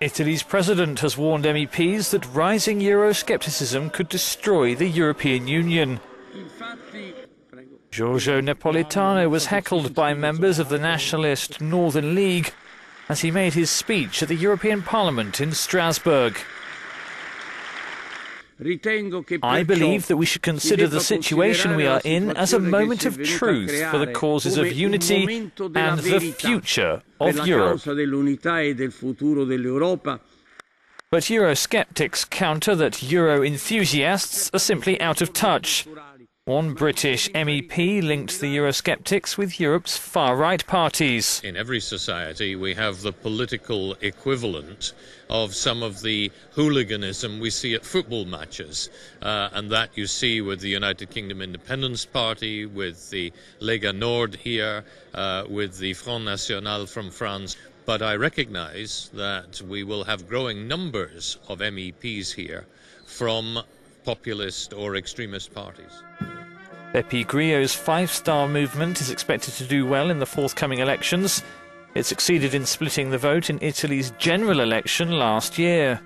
Italy's president has warned MEPs that rising Euroscepticism could destroy the European Union. Giorgio Napolitano was heckled by members of the nationalist Northern League as he made his speech at the European Parliament in Strasbourg. I believe that we should consider the situation we are in as a moment of truth for the causes of unity and the future of Europe. But Eurosceptics counter that Euro enthusiasts are simply out of touch. One British MEP linked the Eurosceptics with Europe's far right parties. In every society, we have the political equivalent of some of the hooliganism we see at football matches. Uh, and that you see with the United Kingdom Independence Party, with the Lega Nord here, uh, with the Front National from France. But I recognize that we will have growing numbers of MEPs here from populist or extremist parties. Beppe Grillo's Five Star Movement is expected to do well in the forthcoming elections. It succeeded in splitting the vote in Italy's general election last year.